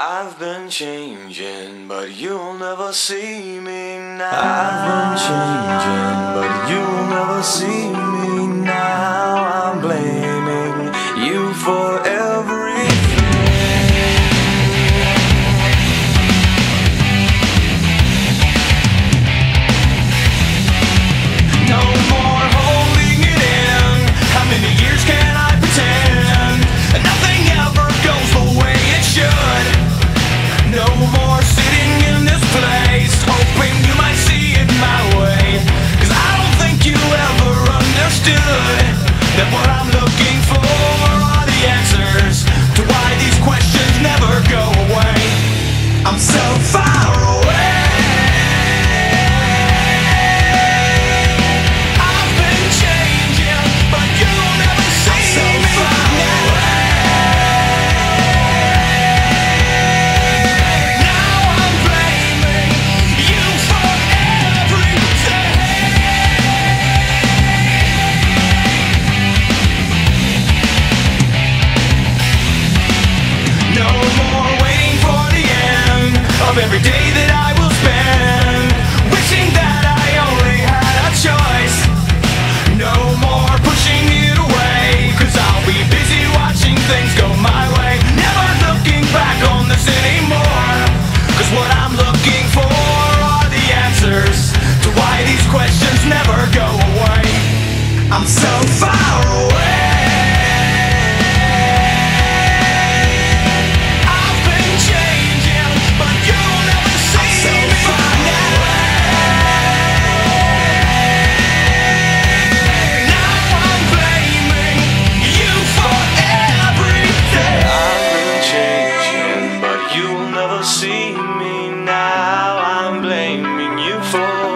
I've been changing, but you'll never see me now. I've been changing, but you'll never see me that I for